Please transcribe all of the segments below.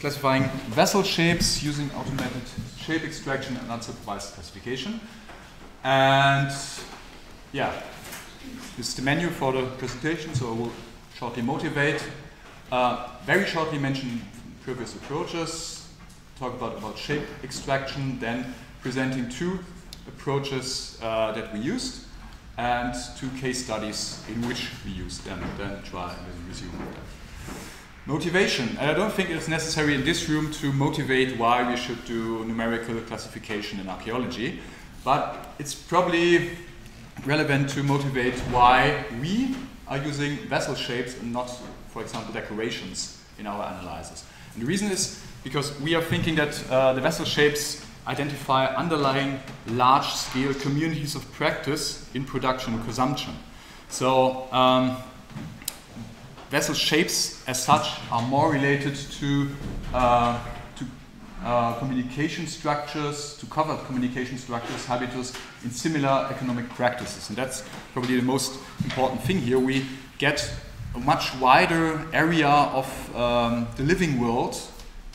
classifying vessel shapes using automated shape extraction and unsupervised classification. And yeah, this is the menu for the presentation, so I will shortly motivate. Uh, very shortly mention previous approaches, talk about, about shape extraction, then presenting two approaches uh, that we used and two case studies in which we used them, then try and resume Motivation. And I don't think it's necessary in this room to motivate why we should do numerical classification in archaeology, but it's probably relevant to motivate why we are using vessel shapes and not, for example, decorations in our analysis. And the reason is because we are thinking that uh, the vessel shapes identify underlying large-scale communities of practice in production and consumption. So um, vessel shapes as such are more related to, uh, to uh, communication structures, to covered communication structures, habitus in similar economic practices. And that's probably the most important thing here. We get a much wider area of um, the living world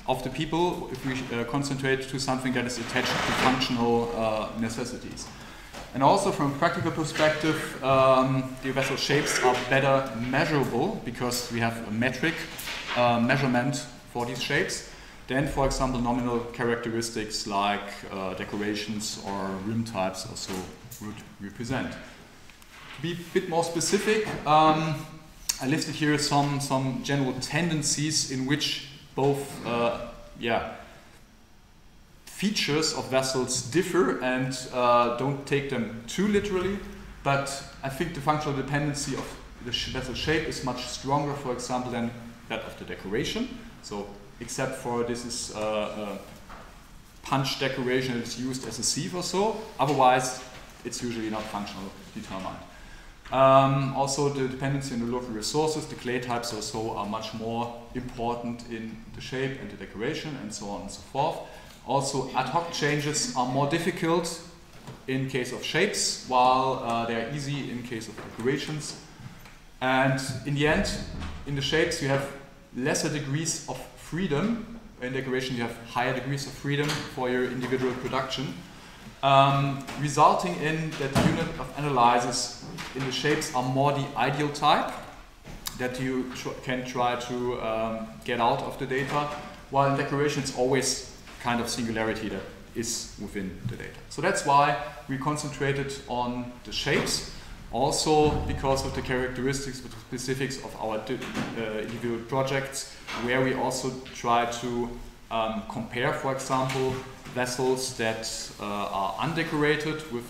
of the people if we uh, concentrate to something that is attached to functional uh, necessities. And also from a practical perspective, um, the vessel shapes are better measurable because we have a metric uh, measurement for these shapes than, for example, nominal characteristics like uh, decorations or rim types also would represent. To be a bit more specific, um, I listed here some, some general tendencies in which both uh, yeah, features of vessels differ and uh, don't take them too literally, but I think the functional dependency of the vessel shape is much stronger, for example, than that of the decoration. So except for this is uh, a punch decoration that's used as a sieve or so, otherwise it's usually not functional determined. Um, also, the dependency on the local resources, the clay types or so are much more important in the shape and the decoration and so on and so forth. Also, ad hoc changes are more difficult in case of shapes, while uh, they are easy in case of decorations. And in the end, in the shapes, you have lesser degrees of freedom. In decoration, you have higher degrees of freedom for your individual production um, resulting in that the unit of analysis in the shapes are more the ideal type that you tr can try to um, get out of the data, while in decoration it's always kind of singularity that is within the data. So that's why we concentrated on the shapes, also because of the characteristics, the specifics of our uh, individual projects, where we also try to um, compare, for example, vessels that uh, are undecorated with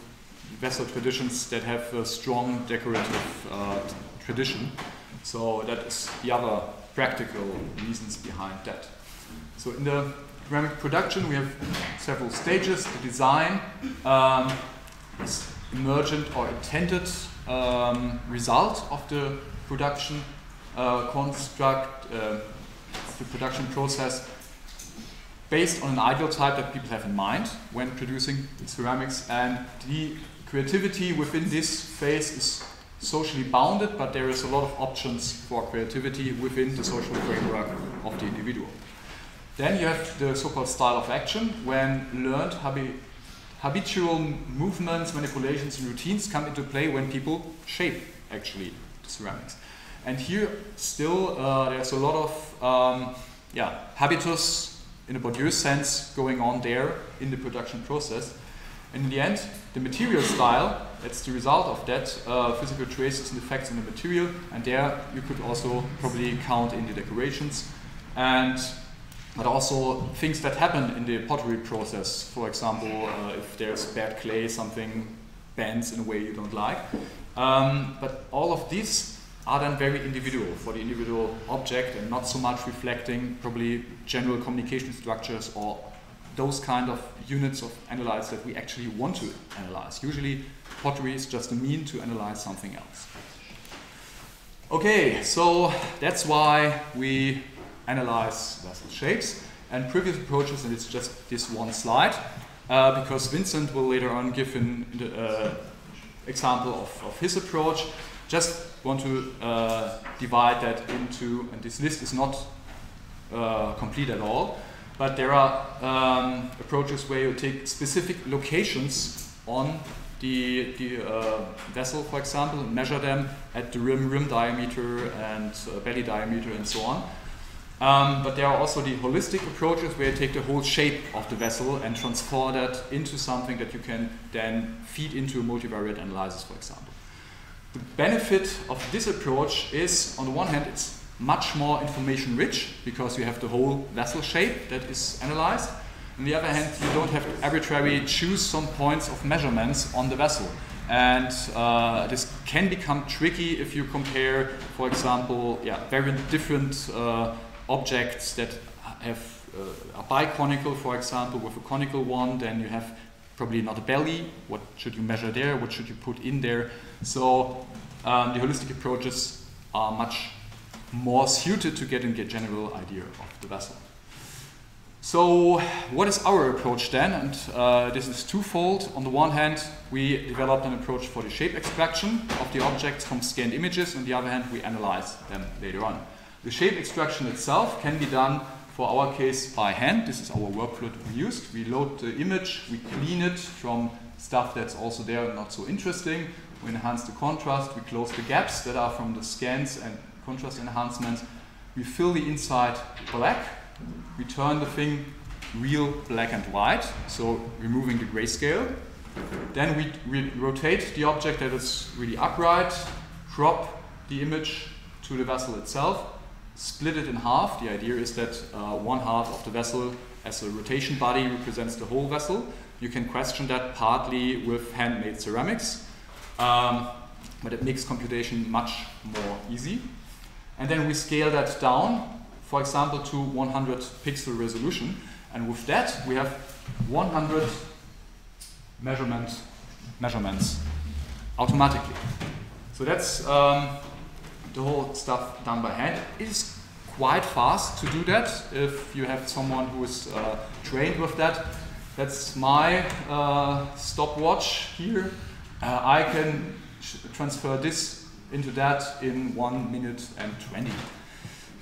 vessel traditions that have a strong decorative uh, tradition. So that is the other practical reasons behind that. So in the ceramic production we have several stages. The design um, is emergent or intended um, result of the production uh, construct, uh, the production process based on an ideal type that people have in mind when producing ceramics. And the creativity within this phase is socially bounded, but there is a lot of options for creativity within the social framework of the individual. Then you have the so-called style of action, when learned habi habitual movements, manipulations, and routines come into play when people shape actually the ceramics. And here still uh, there's a lot of um, yeah, habitus in a Bourdieu sense going on there in the production process. And in the end, the material style, that's the result of that, uh, physical traces and effects in the material, and there you could also probably count in the decorations. And but also things that happen in the pottery process. For example, uh, if there's bad clay, something bends in a way you don't like. Um, but all of these are then very individual for the individual object and not so much reflecting probably general communication structures or those kind of units of analyze that we actually want to analyze. Usually pottery is just a mean to analyze something else. Okay, so that's why we analyze vessel shapes and previous approaches, and it's just this one slide, uh, because Vincent will later on give an uh, example of, of his approach. Just want to uh, divide that into, and this list is not uh, complete at all. But there are um, approaches where you take specific locations on the, the uh, vessel, for example, measure them at the rim, rim diameter and uh, belly diameter and so on. Um, but there are also the holistic approaches where you take the whole shape of the vessel and transform that into something that you can then feed into a multivariate analysis, for example. The benefit of this approach is, on the one hand, it's much more information rich because you have the whole vessel shape that is analyzed. On the other hand, you don't have to arbitrarily choose some points of measurements on the vessel. And uh, this can become tricky if you compare, for example, yeah, very different uh, objects that have uh, a biconical, for example, with a conical one, then you have probably not a belly. What should you measure there? What should you put in there? So um, the holistic approaches are much more suited to getting a general idea of the vessel. So what is our approach then? And uh, this is twofold. On the one hand, we developed an approach for the shape extraction of the objects from scanned images. On the other hand, we analyze them later on. The shape extraction itself can be done for our case by hand. This is our workflow that we used. We load the image, we clean it from stuff that's also there and not so interesting. We enhance the contrast, we close the gaps that are from the scans and contrast enhancements. We fill the inside black. We turn the thing real black and white, so removing the grayscale. Then we, we rotate the object that is really upright, crop the image to the vessel itself, split it in half. The idea is that uh, one half of the vessel as a rotation body represents the whole vessel. You can question that partly with handmade ceramics, um, but it makes computation much more easy. And then we scale that down, for example, to 100 pixel resolution. And with that, we have 100 measurement measurements automatically. So that's um, the whole stuff done by hand. It is quite fast to do that if you have someone who is uh, trained with that. That's my uh, stopwatch here. Uh, I can transfer this into that in 1 minute and 20.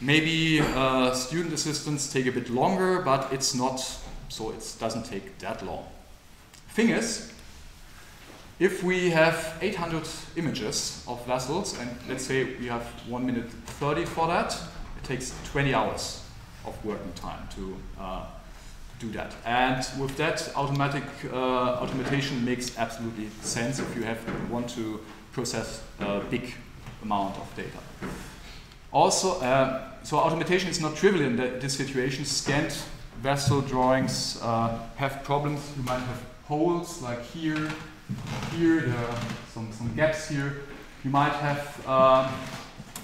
Maybe uh, student assistants take a bit longer, but it's not, so it doesn't take that long. Thing is, if we have 800 images of vessels, and let's say we have 1 minute 30 for that, it takes 20 hours of working time to uh, do that. And with that, automatic uh, automation makes absolutely sense if you have want to process a big amount of data. Also, uh, so automation is not trivial in this situation. Scanned vessel drawings uh, have problems. You might have holes like here, here, there are some, some gaps here. You might have um,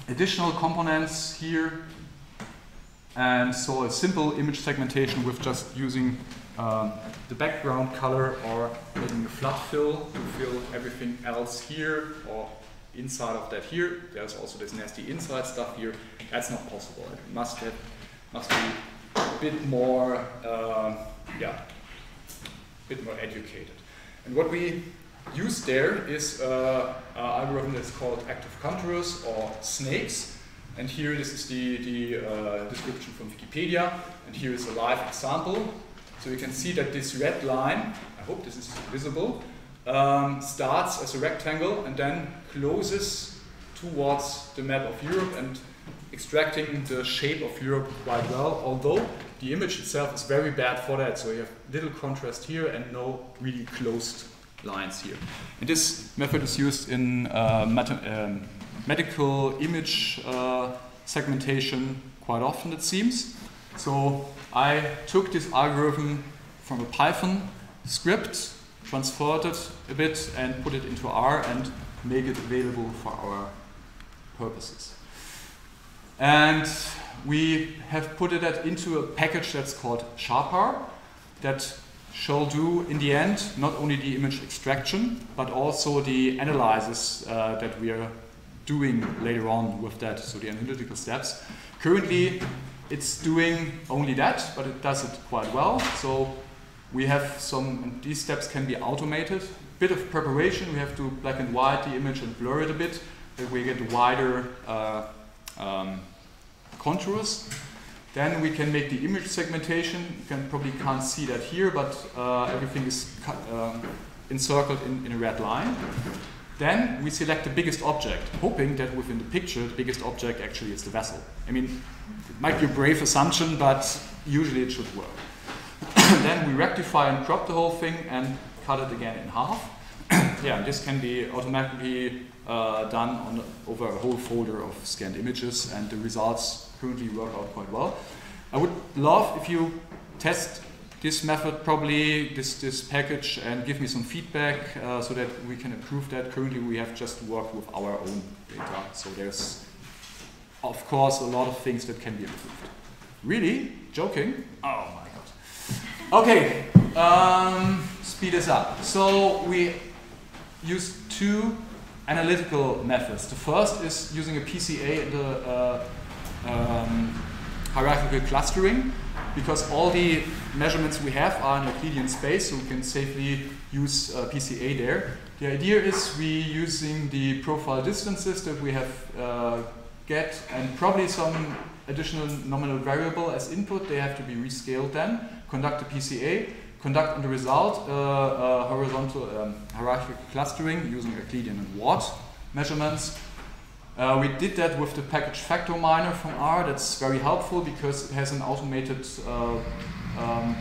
additional components here. And so a simple image segmentation with just using um, the background color or making a flood fill to fill everything else here or inside of that here. There's also this nasty inside stuff here. That's not possible. It must have must be a bit more, uh, yeah, a bit more educated. And what we use there is uh, an algorithm that's called active contours or snakes. And here this is the, the uh, description from Wikipedia. And here is a live example. So you can see that this red line, I hope this is visible, um, starts as a rectangle and then closes towards the map of Europe and extracting the shape of Europe quite well, although the image itself is very bad for that. So you have little contrast here and no really closed lines here. And this method is used in uh, um, medical image uh, segmentation quite often, it seems. So I took this algorithm from a Python script, transferred it a bit, and put it into R and make it available for our purposes. And we have put it into a package that's called shapAAR that shall do in the end not only the image extraction but also the analysis uh, that we are doing later on with that, so the analytical steps. Currently, it's doing only that, but it does it quite well. So we have some, these steps can be automated. Bit of preparation, we have to black and white the image and blur it a bit, that we get wider uh, um, contours. Then we can make the image segmentation. You can probably can't see that here, but uh, everything is cut, um, encircled in, in a red line. Then we select the biggest object, hoping that within the picture, the biggest object actually is the vessel. I mean, it might be a brave assumption, but usually it should work. then we rectify and crop the whole thing and cut it again in half. yeah, this can be automatically uh, done on, over a whole folder of scanned images, and the results currently work out quite well. I would love if you test this method probably, this, this package, and give me some feedback uh, so that we can improve that. Currently we have just worked with our own data, so there's of course a lot of things that can be improved. Really? Joking? Oh my god. Okay, um, speed this up. So we use two analytical methods. The first is using a PCA in the uh, um, hierarchical clustering because all the measurements we have are in Euclidean space, so we can safely use uh, PCA there. The idea is we using the profile distances that we have uh, get and probably some additional nominal variable as input. They have to be rescaled then. Conduct the PCA. Conduct on the result uh, uh, horizontal um, hierarchical clustering using Euclidean and Ward measurements. Uh, we did that with the package FactoMineR from R. That's very helpful because it has an automated uh, um,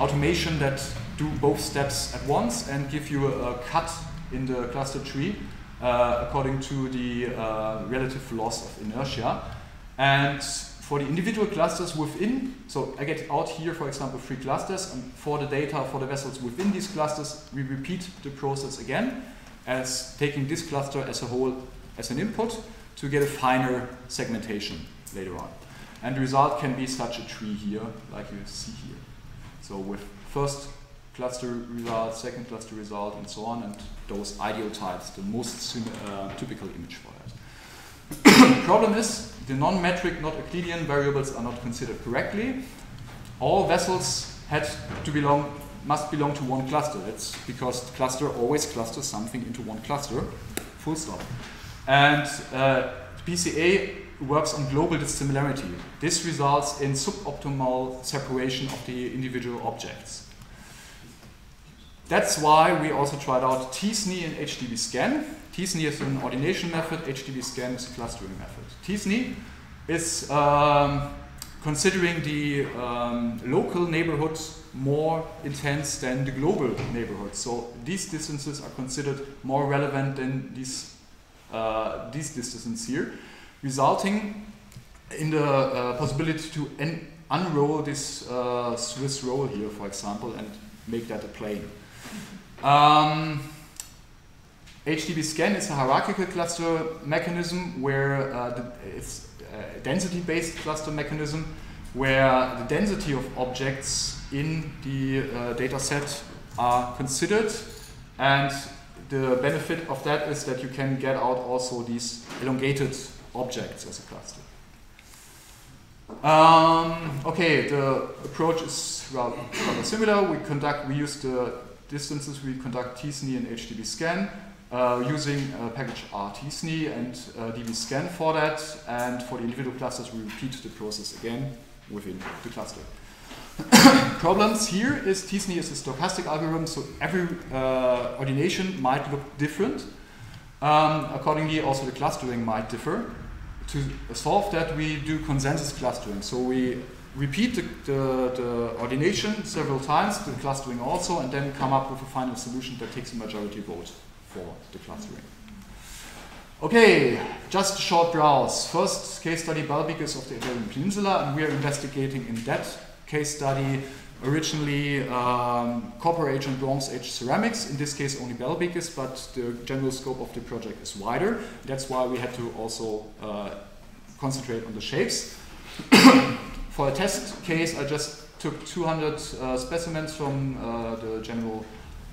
automation that do both steps at once and give you a, a cut in the cluster tree uh, according to the uh, relative loss of inertia. And for the individual clusters within, so I get out here, for example, three clusters, and for the data for the vessels within these clusters, we repeat the process again as taking this cluster as a whole as an input to get a finer segmentation later on. And the result can be such a tree here, like you see here. So with first cluster result, second cluster result, and so on, and those ideal types, the most uh, typical image for that. Problem is, the non-metric, not Euclidean variables are not considered correctly. All vessels had to belong, must belong to one cluster. That's because the cluster always clusters something into one cluster, full stop. And uh, PCA works on global dissimilarity. This results in suboptimal separation of the individual objects. That's why we also tried out t-SNE and HDBSCAN. t-SNE is an ordination method, HDBSCAN is a clustering method. t-SNE is um, considering the um, local neighborhoods more intense than the global neighborhoods. So these distances are considered more relevant than these uh, these distances here, resulting in the uh, possibility to unroll this uh, Swiss roll here, for example, and make that a plane. Um, HDBSCAN is a hierarchical cluster mechanism where uh, the, it's a density-based cluster mechanism where the density of objects in the uh, data set are considered and the benefit of that is that you can get out also these elongated objects as a cluster. Um, okay, the approach is rather, rather, similar. We conduct, we use the distances, we conduct t-SNE and HDBSCAN uh, using a package Rtsne and uh, dbscan for that. And for the individual clusters, we repeat the process again within the cluster. problems here is t-SNE is a stochastic algorithm, so every uh, ordination might look different. Um, accordingly, also the clustering might differ. To solve that, we do consensus clustering. So we repeat the, the, the, ordination several times, the clustering also, and then come up with a final solution that takes a majority vote for the clustering. Okay, just a short browse. First case study Bell Beakers of the Iberian Peninsula, and we are investigating in that case study originally um, copper age and bronze age ceramics, in this case only Bell Beakers, but the general scope of the project is wider. That's why we had to also uh, concentrate on the shapes. For a test case, I just took 200 uh, specimens from uh, the general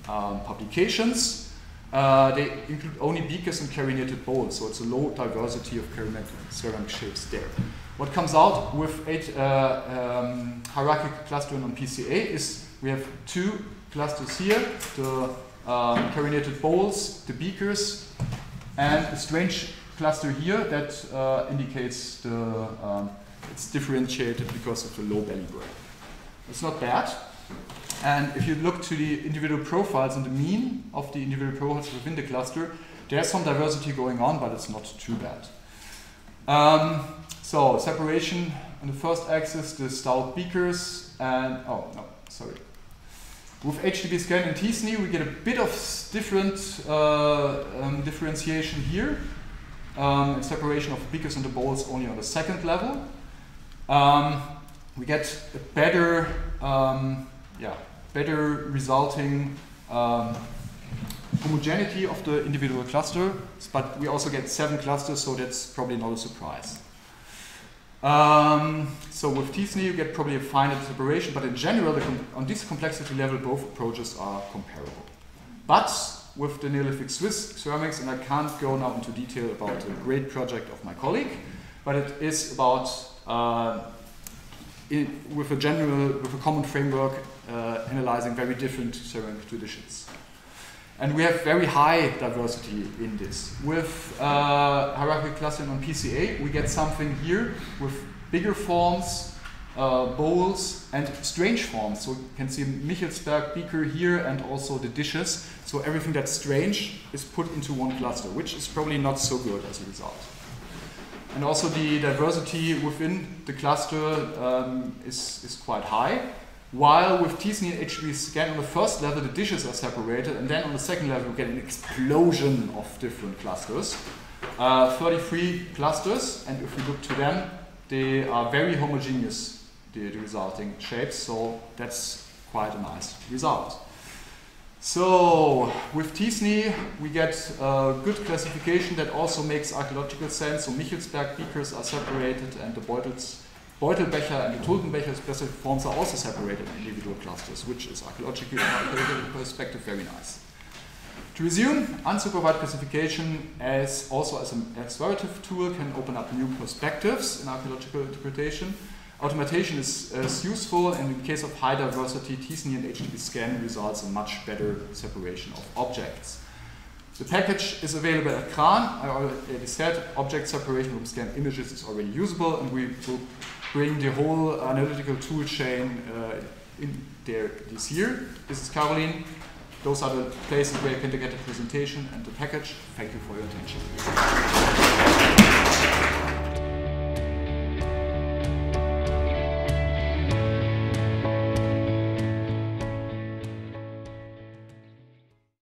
um, publications. Uh, they include only beakers and carinated bowls, so it's a low diversity of ceramic shapes there. What comes out with eight uh, um, hierarchical clustering on PCA is we have two clusters here, the um, carinated bowls, the beakers, and a strange cluster here that uh, indicates the um, it's differentiated because of the low belly break. It's not bad. And if you look to the individual profiles and the mean of the individual profiles within the cluster, there's some diversity going on, but it's not too bad. Um, so separation on the first axis, the stout beakers, and oh no, sorry. With HDBSCAN and t-SNE, we get a bit of different uh, um, differentiation here. Um, separation of beakers and the bowls only on the second level. Um, we get a better, um, yeah, better resulting um, homogeneity of the individual cluster, but we also get seven clusters, so that's probably not a surprise. Um, so with t-SNE you get probably a finite separation, but in general, on this complexity level, both approaches are comparable. But with the Neolithic Swiss ceramics, and I can't go now into detail about the great project of my colleague, but it is about uh, in, with a general, with a common framework, uh, analyzing very different ceramic traditions. And we have very high diversity in this. With uh, hierarchical clustering on PCA, we get something here with bigger forms, uh, bowls, and strange forms. So you can see Michelsberg beaker here and also the dishes. So everything that's strange is put into one cluster, which is probably not so good as a result. And also the diversity within the cluster um, is, is quite high. While with t-SNE and HDBSCAN on the first level, the dishes are separated, and then on the second level, we get an explosion of different clusters. Uh, 33 clusters, and if we look to them, they are very homogeneous, the, the resulting shapes, so that's quite a nice result. So with t-SNE, we get a good classification that also makes archaeological sense. So Michelsberg beakers are separated and the Beutels Beutelbecher and the Tulpenbecher specific forms are also separated in individual clusters, which is archaeologically from archaeological perspective very nice. To resume, unsupervised classification as also as an explorative tool can open up new perspectives in archaeological interpretation. Automation is, is useful, and in case of high diversity, t-SNE and HDBSCAN results in much better separation of objects. The package is available at CRAN. I already said object separation from scan images is already usable, and we will bring the whole analytical tool chain uh, in there this year. This is Caroline. Those are the places where you can get the presentation and the package. Thank you for your attention.